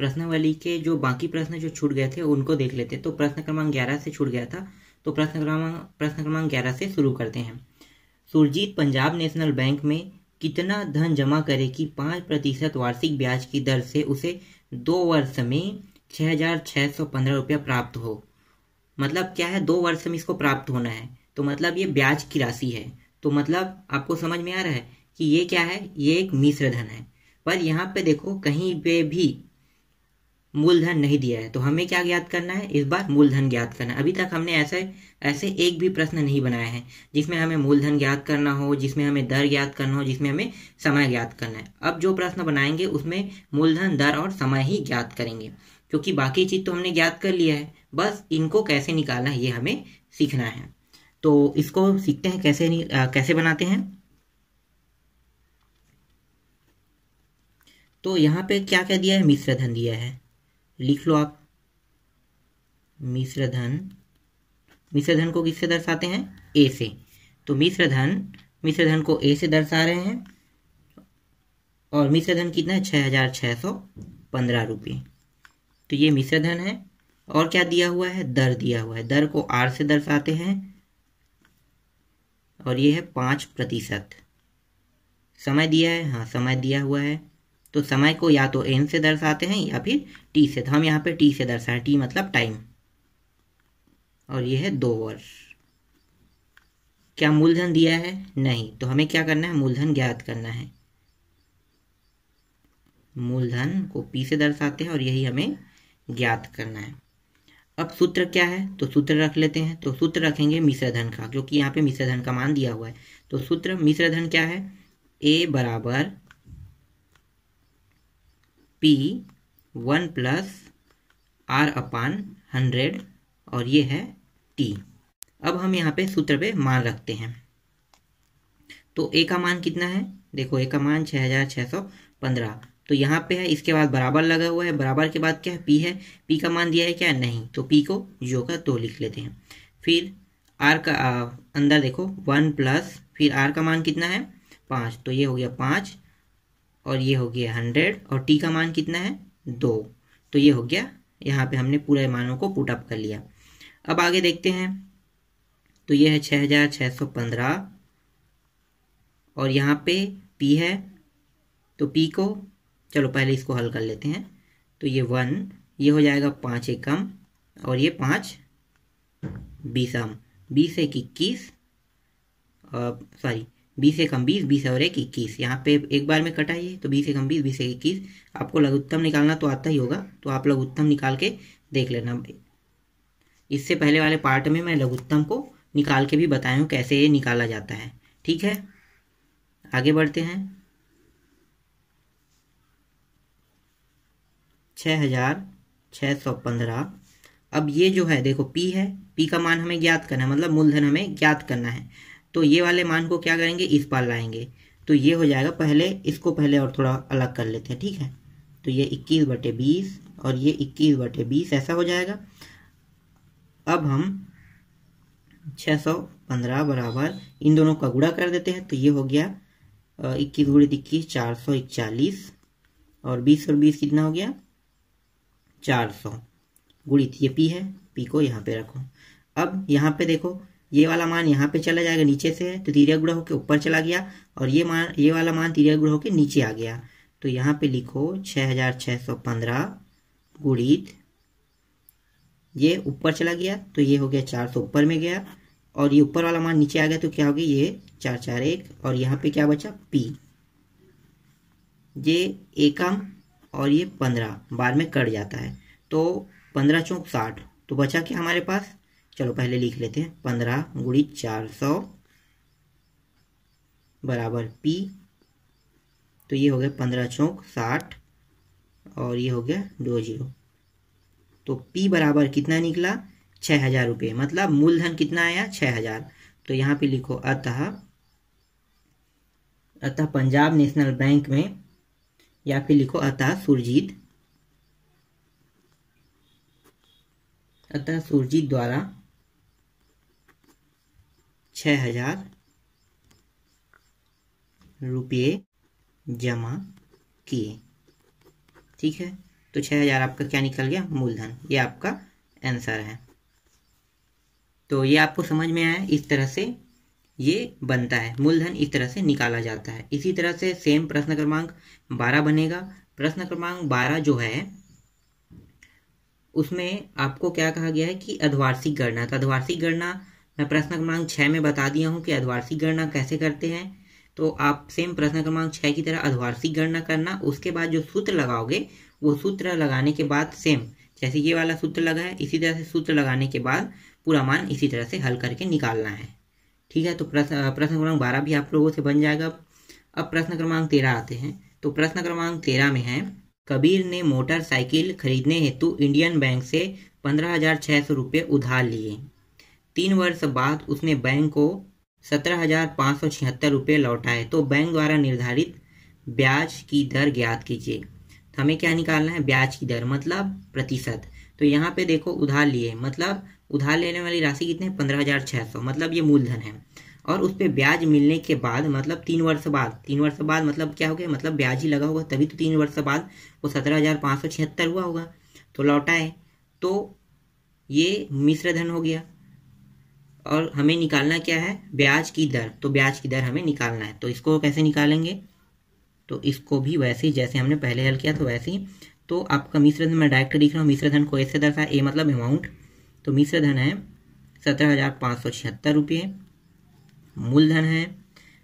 प्रश्नावली के जो बाकी प्रश्न जो छूट गए थे, उनको देख लेते तो प्रश्न क्रमांक ग्यारह से छूट गया था। तो प्रश्न क्रमांक प्रश्न क्रमांक ग्यारह से शुरू करते हैं। सुरजीत, पंजाब नेशनल बैंक में कितना धन जमा करे कि पाँच प्रतिशत वार्षिक ब्याज की दर से उसे दो वर्ष में छः हज़ार छः सौ पंद्रह रुपया प्राप्त हो? मतलब क्या है? दो वर्ष में इसको प्राप्त होना है। तो मतलब ये ब्याज की राशि है। तो मतलब आपको समझ में आ रहा है कि ये क्या है? ये एक मिश्र धन है। पर यहाँ पे देखो, कहीं पे भी मूलधन नहीं दिया है। तो हमें क्या ज्ञात करना है? इस बार मूलधन ज्ञात करना है। अभी तक हमने ऐसे ऐसे एक भी प्रश्न नहीं बनाया है जिसमें हमें मूलधन ज्ञात करना हो जिसमें हमें दर ज्ञात करना हो जिसमें हमें समय ज्ञात करना है। अब जो प्रश्न बनाएँगे उसमें मूलधन दर और समय ही ज्ञात करेंगे क्योंकि बाकी चीज़ तो हमने ज्ञात कर लिया है। बस इनको कैसे निकालना है ये हमें सीखना है। तो इसको सीखते हैं कैसे आ, कैसे बनाते हैं? तो यहाँ पे क्या क्या दिया है? मिश्र धन दिया है। लिख लो आप। मिश्र धन मिश्र धन को किससे दर्शाते हैं? ए से। तो मिश्र धन मिश्र धन को ए से दर्शा रहे हैं। और मिश्र धन कितना है? छह हज़ार छह सौ पंद्रह रुपये। तो ये मिश्र धन है। और क्या दिया हुआ है? दर दिया हुआ है। दर को आर से दर्शाते हैं। और ये है पाँच प्रतिशत। समय दिया है? हाँ समय दिया हुआ है। तो समय को या तो एन से दर्शाते हैं या फिर टी से। तो हम यहाँ पे टी से दर्शाए। टी मतलब टाइम और ये है दो वर्ष। क्या मूलधन दिया है? नहीं। तो हमें क्या करना है? मूलधन ज्ञात करना है। मूलधन को पी से दर्शाते हैं और यही हमें ज्ञात करना है। अब सूत्र क्या है? तो सूत्र रख लेते हैं। तो सूत्र रखेंगे मिश्र धन का, क्योंकि यहाँ पे मिश्र धन का मान दिया हुआ है। तो सूत्र मिश्र धन क्या है? ए बराबर P one plus R upon hundred और ये है टी अब हम यहाँ पे सूत्र पे मान रखते हैं। तो ए का मान कितना है? देखो ए का मान छः हज़ार छः सौ पंद्रह। तो यहाँ पे है इसके बाद बराबर लगा हुआ है। बराबर के बाद क्या है? पी है। पी का मान दिया है क्या? नहीं। तो पी को जो का दो लिख लेते हैं। फिर आर का आ, अंदर देखो वन प्लस फिर आर का मान कितना है? पाँच। तो ये हो गया पाँच। और ये हो गया हंड्रेड और टी का मान कितना है? दो। तो ये हो गया, यहाँ पे हमने पूरे मानों को पुटअप कर लिया। अब आगे देखते हैं। तो ये है छः हज़ार छः सौ पंद्रह और यहाँ पे पी है। तो पी को, चलो पहले इसको हल कर लेते हैं। तो ये वन, ये हो जाएगा पाँच एकम और ये पाँच बीसम। बीस एक इक्कीस सॉरी बीस से बीस बीस और एक इक्कीस। यहाँ पे एक बार में कटाइए तो बीस कम बीस बीस से इक्कीस। आपको लघुत्तम निकालना तो आता ही होगा तो आप लघुत्तम निकाल के देख लेना इससे पहले वाले पार्ट में मैं लघुत्तम को निकाल के भी बताया हूँ कैसे ये निकाला जाता है। ठीक है? आगे बढ़ते हैं। छः हज़ार छः सौ पंद्रह। अब ये जो है, देखो पी है। पी का मान हमें ज्ञात करना है मतलब मूलधन हमें ज्ञात करना है। तो ये वाले मान को क्या करेंगे? इस पार लाएँगे। तो ये हो जाएगा पहले, इसको पहले और थोड़ा अलग कर लेते हैं, ठीक है? तो ये इक्कीस बटे बीस और ये इक्कीस बटे बीस, ऐसा हो जाएगा। अब हम छः सौ पंद्रह बराबर इन दोनों का गुड़ा कर देते हैं। तो ये हो गया इक्कीस गुड़ित इक्कीस, चार सौ इकचालीस। और बीस और बीस कितना हो गया? चार सौ। गुड़ित ये पी है पी को यहाँ पे रखो। अब यहाँ पे देखो ये वाला मान यहाँ पे चला जाएगा नीचे से तो तीरिया गुड़ा होकर ऊपर चला गया, और ये मान, ये वाला मान तीरिया गुड़ा होकर नीचे आ गया। तो यहाँ पे लिखो छः हज़ार छः सौ पंद्रह गुड़ित ये ऊपर चला गया तो ये हो गया चार सौ ऊपर में गया, और ये ऊपर वाला मान नीचे आ गया तो क्या हो गया, ये चार चार एक, और यहाँ पे क्या बचा पी ये एकम और ये पंद्रह, बाद में कट जाता है। तो पंद्रह चौक साठ तो बचा क्या हमारे पास? चलो पहले लिख लेते हैं। पंद्रह गुड़ी चार सौ बराबर पी। तो ये हो गया पंद्रह चौक साठ और ये हो गया दो ज़ीरो। तो पी बराबर कितना निकला? छः हज़ार रुपये। मतलब मूलधन कितना आया? छः हज़ार। तो यहाँ पे लिखो अतः अतः पंजाब नेशनल बैंक में, या फिर लिखो अतः सुरजीत अतः सुरजीत द्वारा छः हज़ार रुपये जमा किए। ठीक है? तो छः हज़ार आपका क्या निकल गया? मूलधन। ये आपका आंसर है। तो ये आपको समझ में आया? इस तरह से ये बनता है। मूलधन इस तरह से निकाला जाता है। इसी तरह से सेम प्रश्न क्रमांक बारह बनेगा। प्रश्न क्रमांक बारह जो है, उसमें आपको क्या कहा गया है कि अधवार्षिक गणना। तो अधवार्षिक गणना मैं प्रश्न क्रमांक छः में बता दिया हूँ कि अधवार्षिक गणना कैसे करते हैं। तो आप सेम प्रश्न क्रमांक छः की तरह अधवार्षिक गणना करना, उसके बाद जो सूत्र लगाओगे, वो सूत्र लगाने के बाद सेम, जैसे ये वाला सूत्र लगा है, इसी तरह से सूत्र लगाने के बाद पूरा मान इसी तरह से हल करके निकालना है। ठीक है तो प्रश्न प्रश्न क्रमांक बारह भी आप लोगों से बन जाएगा। अब प्रश्न क्रमांक तेरह आते हैं। तो प्रश्न क्रमांक तेरह में है, कबीर ने मोटरसाइकिल खरीदने हेतु इंडियन बैंक से पंद्रह हज़ार छः सौ रुपये उधार लिए। तीन वर्ष बाद उसने बैंक को सत्रह हज़ार पाँच सौ छिहत्तर रुपये लौटाए। तो बैंक द्वारा निर्धारित ब्याज की दर ज्ञात कीजिए। तो हमें क्या निकालना है? ब्याज की दर मतलब प्रतिशत। तो यहाँ पे देखो, उधार लिए। मतलब उधार लेने वाली राशि कितने पंद्रह हज़ार छः सौ। मतलब ये मूलधन है। और उस पर ब्याज मिलने के बाद मतलब तीन वर्ष बाद। तीन वर्ष बाद मतलब क्या हो गया? मतलब ब्याज ही लगा होगा। तभी तो तीन वर्ष बाद वो सत्रह हज़ार पाँच सौ छिहत्तर हुआ होगा। तो लौटाए। तो ये मिश्र धन हो गया। और हमें निकालना क्या है? ब्याज की दर। तो ब्याज की दर हमें निकालना है। तो इसको कैसे निकालेंगे? तो इसको भी वैसे ही, जैसे हमने पहले हल किया तो वैसे ही। तो आपका मिश्र धन, मैं डायरेक्ट लिख रहा हूँ, मिश्र धन को ऐसे दर्शा ए मतलब अमाउंट तो मिश्र धन है सत्रह हज़ार पाँच सौ छिहत्तर रुपये। मूलधन है।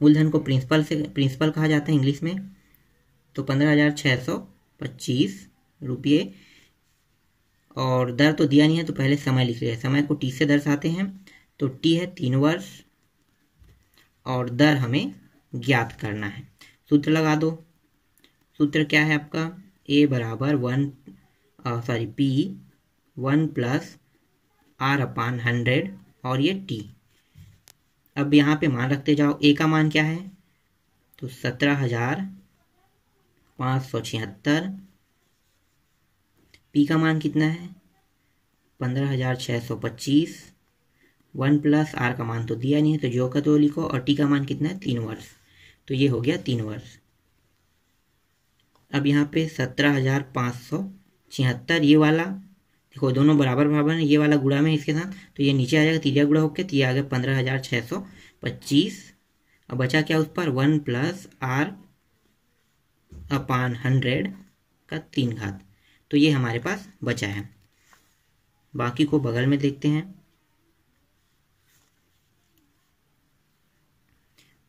मूलधन को प्रिंसिपल से प्रिंसिपल कहा जाता है इंग्लिश में। तो पंद्रह हज़ार छः सौ पच्चीस रुपये। और दर तो दिया नहीं है तो पहले समय लिख हैं समय को टी से दर्शाते हैं। तो टी है तीन वर्ष और दर हमें ज्ञात करना है। सूत्र लगा दो। सूत्र क्या है आपका? ए बराबर one sorry P one plus R upon hundred और ये टी अब यहाँ पे मान रखते जाओ ए का मान क्या है? तो सत्रह हज़ार पाँच सौ छिहत्तर। पी का मान कितना है? पंद्रह हज़ार छः सौ पच्चीस। वन प्लस आर का मान तो दिया नहीं है तो जो का तो लिखो और टी का मान कितना है? तीन वर्ष। तो ये हो गया तीन वर्ष। अब यहाँ पे सत्रह हज़ार पाँच सौ छिहत्तर, ये वाला। देखो, दोनों बराबर बराबर है, ये वाला गुड़ा में इसके साथ तो ये नीचे आ जाएगा तीजा गुड़ा होकर तो ये आ गया पंद्रह हज़ार छः सौ पच्चीस। और बचा क्या उस पर? One plus R upon hundred का तीन घात। तो ये हमारे पास बचा है। बाकी को बगल में देखते हैं।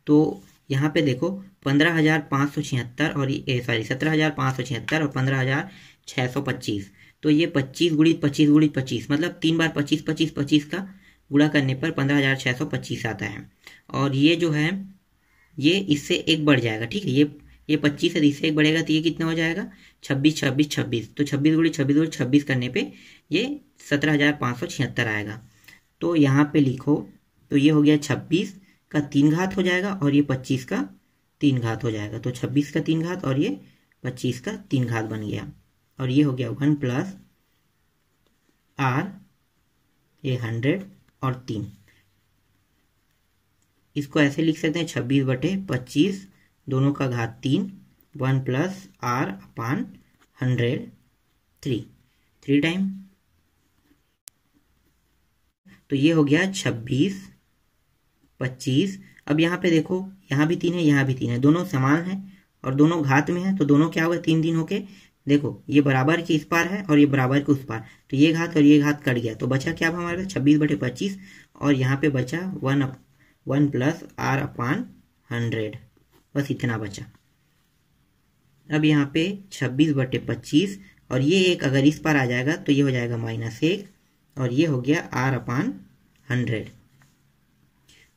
तो यहाँ पे देखो, पंद्रह हज़ार पाँच सौ छिहत्तर और ये सॉरी सत्रह हज़ार पाँच सौ छिहत्तर और पंद्रह हज़ार छः सौ पच्चीस। तो ये पच्चीस गुड़ित पच्चीस गुड़ित पच्चीस मतलब तीन बार पच्चीस पच्चीस पच्चीस का गुड़ा करने पर पंद्रह हज़ार छः सौ पच्चीस आता है। और ये जो है, ये इससे एक बढ़ जाएगा, ठीक है? ये ये पच्चीस है इससे एक बढ़ेगा तो ये कितना हो जाएगा? छब्बीस छब्बीस छब्बीस। तो छब्बीस गुड़ी छब्बीस गुड़ी, छब्बीस करने पे ये सत्रह हज़ार पाँच सौ छिहत्तर आएगा। तो यहाँ पे लिखो तो ये हो गया छब्बीस। का तीन घात हो जाएगा और ये पच्चीस का तीन घात हो जाएगा। तो छब्बीस का तीन घात और ये पच्चीस का तीन घात बन गया। और ये हो गया वन प्लस आर, ये हंड्रेड और तीन। इसको ऐसे लिख सकते हैं, छब्बीस बटे पच्चीस, दोनों का घात तीन, one plus R upon hundred three. Three time. तो ये हो गया छब्बीस पच्चीस। अब यहाँ पे देखो, यहाँ भी तीन है, यहाँ भी तीन है। दोनों समान है और दोनों घात में है तो दोनों क्या हो होगा तीन दिन होके, देखो, ये बराबर के इस पार है और ये बराबर के उस पार। तो ये घात और ये घात कट गया। तो बचा क्या हमारे पास? छब्बीस बटे पच्चीस और यहाँ पे बचा one up, one plus R upon hundred. बस इतना बचा। अब यहाँ पे छब्बीस बटे पच्चीस और ये एक अगर इस पार आ जाएगा तो ये हो जाएगा माइनस एक और ये हो गया आर अपान हंड्रेड।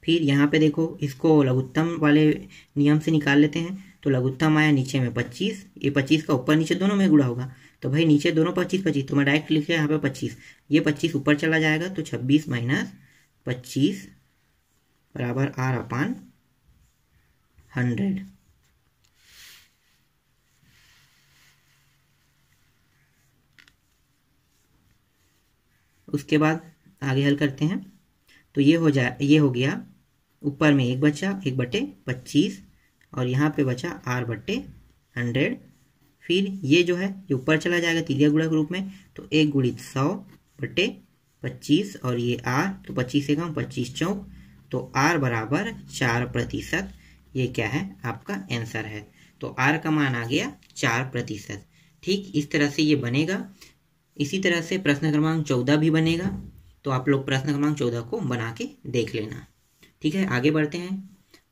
फिर यहाँ पे देखो, इसको लघुत्तम वाले नियम से निकाल लेते हैं। तो लघुत्तम आया नीचे में पच्चीस, ये पच्चीस का ऊपर नीचे दोनों में गुड़ा होगा। तो भाई नीचे दोनों पच्चीस पच्चीस तो मैं डायरेक्ट लिख लिया यहाँ पे पच्चीस। ये पच्चीस ऊपर चला जाएगा तो छब्बीस माइनस पच्चीस बराबर आर अपान हंड्रेड। उसके बाद आगे हल करते हैं। तो ये हो जाए ये हो गया ऊपर में एक बचा, एक बटे पच्चीस, और यहाँ पे बचा आर बट्टे हंड्रेड। फिर ये जो है, ये ऊपर चला जाएगा तिरिया गुड़ा के रूप में तो एक गुड़ित सौ बटे पच्चीस, और ये आर तो पच्चीस से कम, पच्चीस चौक तो आर बराबर चार प्रतिशत। ये क्या है? आपका आंसर है। तो आर का मान आ गया चार प्रतिशत। ठीक, इस तरह से ये बनेगा। इसी तरह से प्रश्न क्रमांक चौदह भी बनेगा। तो आप लोग प्रश्न क्रमांक चौदह को बना के देख लेना। ठीक है, आगे बढ़ते हैं।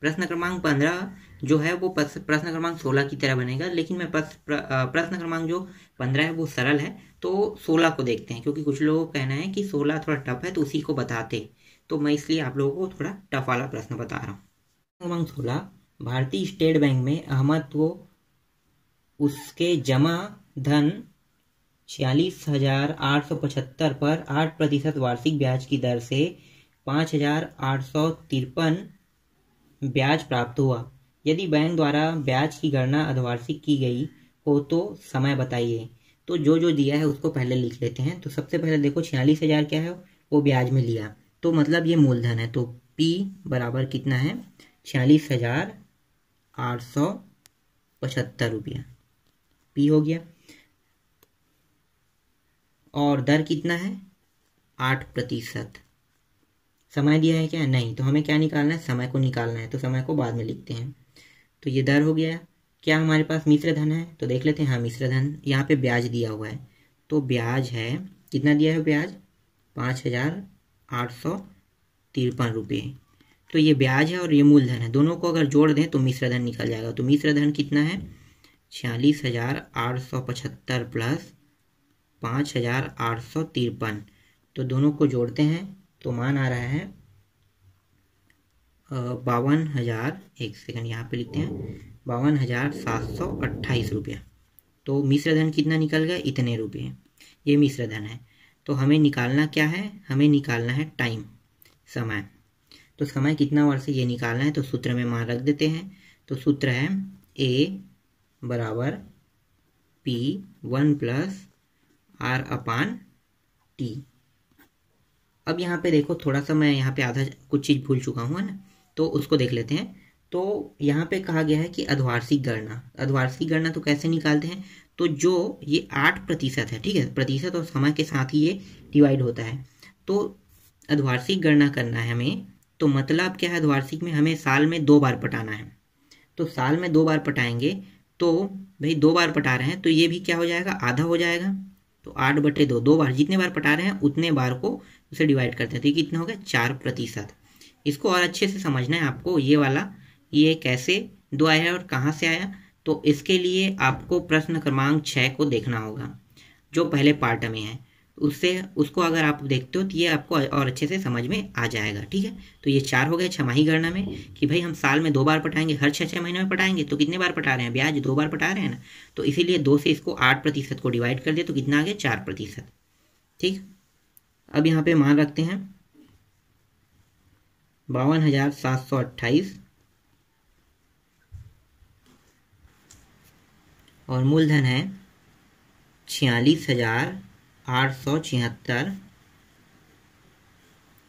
प्रश्न क्रमांक पंद्रह जो है वो प्रश्न क्रमांक सोलह की तरह बनेगा, लेकिन मैं प्रश्न क्रमांक जो पंद्रह है वो सरल है तो सोलह को देखते हैं, क्योंकि कुछ लोगों का कहना है कि सोलह थोड़ा टफ है तो उसी को बताते। तो मैं इसलिए आप लोगों को थोड़ा टफ वाला प्रश्न बता रहा हूँ। क्रमांक सोलह, भारतीय स्टेट बैंक में अहमद को उसके जमा धन छियालीस हज़ार आठ सौ पचहत्तर पर आठ प्रतिशत वार्षिक ब्याज की दर से पाँच हज़ार आठ सौ तिरपन ब्याज प्राप्त हुआ। यदि बैंक द्वारा ब्याज की गणना अधवार्षिक की गई हो तो समय बताइए। तो जो जो दिया है उसको पहले लिख लेते हैं। तो सबसे पहले देखो छियालीस हज़ार क्या है? वो ब्याज में लिया। तो मतलब ये मूलधन है। तो पी बराबर कितना है? छियालीस हज़ार आठ सौ पचहत्तर रुपया। पी हो गया। और दर कितना है? आठ प्रतिशत। समय दिया है क्या? नहीं। तो हमें क्या निकालना है? समय को निकालना है। तो समय को बाद में लिखते हैं। तो ये दर हो गया। क्या हमारे पास मिश्र धन है? तो देख लेते हैं। हाँ मिश्र धन यहाँ पे ब्याज दिया हुआ है। तो ब्याज है, कितना दिया है ब्याज? पाँच हज़ार आठ सौ तिरपन रुपये। तो ये ब्याज है और ये मूलधन है। दोनों को अगर जोड़ दें तो मिश्र धन निकल जाएगा। तो मिश्र धन कितना है? छियालीस हज़ार आठ सौ पचहत्तर प्लस पाँच हज़ार आठ सौ तिरपन। तो दोनों को जोड़ते हैं। तो मान आ रहा है बावन हज़ार, एक सेकंड यहाँ पे लिखते हैं, बावन हज़ार सात सौ अट्ठाईस रुपया। तो मिश्र धन कितना निकल गया? इतने रुपये। ये मिश्र धन है। तो हमें निकालना क्या है? हमें निकालना है टाइम समय। तो समय कितना वर्ष ये निकालना है? तो सूत्र में मान रख देते हैं। तो सूत्र है ए बराबर P one plus R upon T अब यहाँ पे देखो, थोड़ा सा मैं यहाँ पे आधा कुछ चीज़ भूल चुका हूँ, है ना? तो उसको देख लेते हैं। तो यहाँ पे कहा गया है कि अधवार्षिक गणना। अधवार्षिक गणना तो कैसे निकालते हैं? तो जो ये आठ प्रतिशत है, ठीक है? प्रतिशत और समय के साथ ही ये डिवाइड होता है। तो अधवार्षिक गणना करना है हमें तो मतलब क्या है? अधवार्षिक में हमें साल में दो बार पटाना है। तो साल में दो बार पटाएँगे तो भाई दो बार पटा रहे हैं तो ये भी क्या हो जाएगा? आधा हो जाएगा। तो आठ बटे दो दो बार जितने बार पटा रहे हैं, उतने बार को उसे डिवाइड करते हैं। तो ये कितना हो गया चार प्रतिशत। इसको और अच्छे से समझना है आपको, ये वाला, ये कैसे, दो आया और कहाँ से आया? तो इसके लिए आपको प्रश्न क्रमांक छः को देखना होगा, जो पहले पार्ट में है। उससे, उसको अगर आप देखते हो तो ये आपको और अच्छे से समझ में आ जाएगा, ठीक है? तो ये चार हो गए छमाही गणना में, कि भाई हम साल में दो बार पटाएँगे, हर छः छः महीने में पटाएँगे तो कितने बार पटा रहे हैं? ब्याज दो बार पटा रहे हैं ना? तो इसीलिए दो से इसको आठ प्रतिशत को डिवाइड कर दिया तो कितना आ गया? चार प्रतिशत, ठीक? अब यहाँ पे मान रखते हैं। बावन हज़ार सात सौ अट्ठाईस। और मूलधन है छियालीस हज़ार आठ सौ छिहत्तर,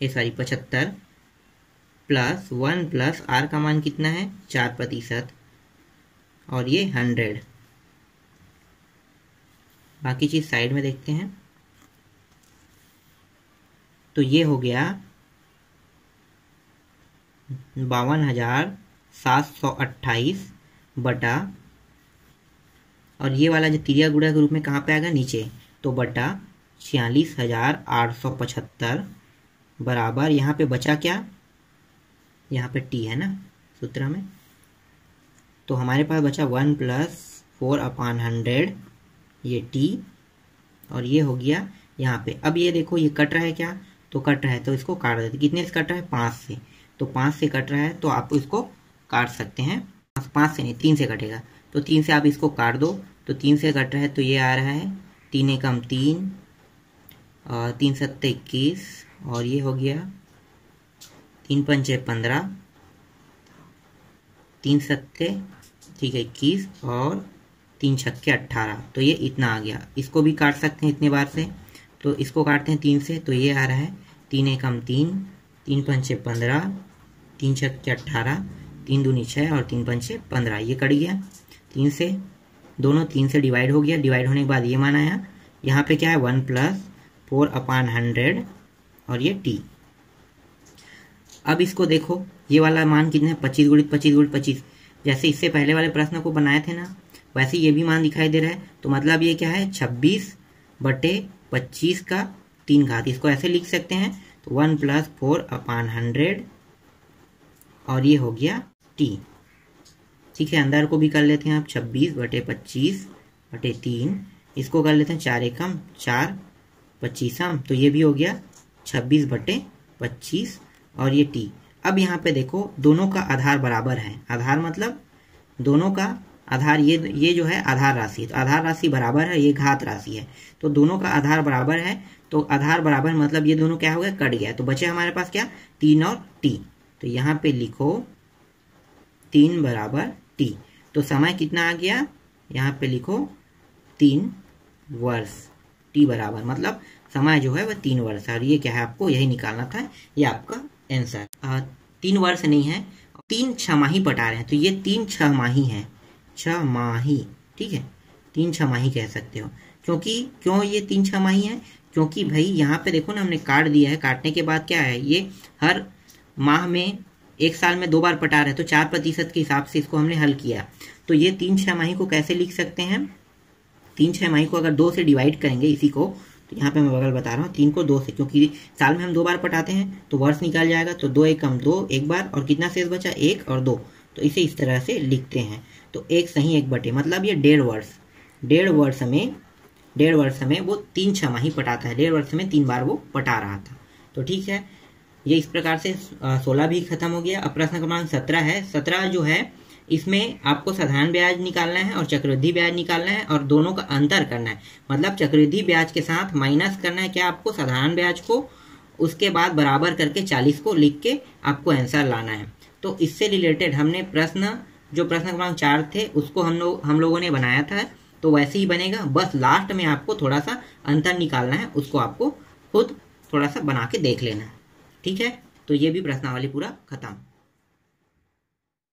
ये सॉरी पचहत्तर प्लस वन प्लस आर का मान कितना है? चार प्रतिशत। और ये हंड्रेड बाकी चीज़ साइड में देखते हैं। तो ये हो गया बावन हज़ार सात सौ अट्ठाईस बटा, और ये वाला जो तिरिया गुड़ा के रूप में कहाँ पे आएगा? नीचे। तो बटा छियालीस हज़ार आठ सौ पचहत्तर बराबर। यहाँ पे बचा क्या? यहाँ पे टी है ना सूत्र में। तो हमारे पास बचा one plus four upon hundred, ये टी और ये हो गया यहाँ पे। अब ये देखो, ये कट रहा है क्या? तो कट रहा है तो इसको काट देते कितने से कट रहा है? पाँच से। तो पाँच से कट रहा है तो आप इसको काट सकते हैं। पाँच से नहीं, तीन से कटेगा। तो तीन से आप इसको काट दो तो तीन से कट रहा है तो ये आ रहा है। तीन एकम तीन तीन सत्ते इक्कीस और ये हो गया तीन पंचे पंद्रह, तीन सत्ते ठीक है, इक्कीस और तीन छक्के अट्ठारह। तो ये इतना आ गया। इसको भी काट सकते हैं इतने बार से। तो इसको काटते हैं तीन से तो ये आ रहा है। तीन एकम तीन तीन पंचे पंद्रह, तीन छक्के अट्ठारह, तीन दूनी छः और तीन पंचे पंद्रह। ये कट गया। तीन से, दोनों तीन से डिवाइड हो गया। डिवाइड होने के बाद ये मान आया यहाँ पे क्या है? One plus four upon hundred और ये टी। अब इसको देखो, ये वाला मान कितने है? पच्चीस गुड़ित पच्चीस गुड़ित पच्चीस। जैसे इससे पहले वाले प्रश्न को बनाए थे ना, वैसे ये भी मान दिखाई दे रहा है। तो मतलब ये क्या है? छब्बीस बटे पच्चीस का तीन घात। इसको ऐसे लिख सकते हैं। तो one plus four upon hundred और ये हो गया टी। ठीक है, अंदर को भी कर लेते हैं आप छब्बीस बटे पच्चीस बटे तीन। इसको कर लेते हैं चार एकम, चार पच्चीसम तो ये भी हो गया छब्बीस बटे पच्चीस और ये टी। अब यहाँ पे देखो, दोनों का आधार बराबर है। आधार मतलब दोनों का आधार, ये ये जो है आधार राशि। तो आधार राशि बराबर है, ये घात राशि है। तो दोनों का आधार बराबर है तो आधार बराबर मतलब ये दोनों क्या हो गया, कट गया। तो बचे हमारे पास क्या, तीन और टी। तो यहाँ पे लिखो, तीन बराबर टी। तो समय कितना आ गया? यहाँ पे लिखो, तीन वर्ष। टी बराबर मतलब समय जो है वह तीन वर्ष है। और ये क्या है आपको? यही निकालना था, ये आपका आंसर तीन वर्ष नहीं है, तीन छमाही पटा रहे हैं। तो ये तीन छमाही है छह माही ठीक है? तीन छमाही कह सकते हो। क्योंकि, क्यों ये तीन छह माही है? क्योंकि भाई, यहाँ पे देखो ना, हमने काट दिया है। काटने के बाद क्या है, ये हर माह में, एक साल में दो बार पटा रहे तो चार प्रतिशत के हिसाब से इसको हमने हल किया। तो ये तीन छह माही को कैसे लिख सकते हैं? तीन छह माही को अगर दो से डिवाइड करेंगे इसी को तो यहाँ पे मैं बगल बता रहा हूँ, तीन को दो से, क्योंकि साल में हम दो बार पटाते हैं तो वर्ष निकाल जाएगा तो दो एक कम दो एक बार, और कितना शेष बचा? एक और दो। तो इसे इस तरह से लिखते हैं। तो एक सही, एक बटे मतलब ये डेढ़ वर्ष। डेढ़ वर्ष में, डेढ़ वर्ष में वो तीन छमाही पटाता है। डेढ़ वर्ष में तीन बार वो पटा रहा था। तो ठीक है, ये इस प्रकार से सोलह भी खत्म हो गया। अब प्रश्न क्रमांक सत्रह है। सत्रह जो है इसमें आपको साधारण ब्याज निकालना है और चक्रवृद्धि ब्याज निकालना है और दोनों का अंतर करना है। मतलब चक्रवृद्धि ब्याज के साथ माइनस करना है क्या आपको? साधारण ब्याज को, उसके बाद बराबर करके चालीस को लिख के आपको आंसर लाना है। तो इससे रिलेटेड हमने प्रश्न, जो प्रश्न क्रमांक चार थे, उसको हम लोग, हम लोगों ने बनाया था। तो वैसे ही बनेगा। बस लास्ट में आपको थोड़ा सा अंतर निकालना है, उसको आपको खुद थोड़ा सा बना के देख लेना है। ठीक है? तो ये भी प्रश्नावली पूरा खत्म।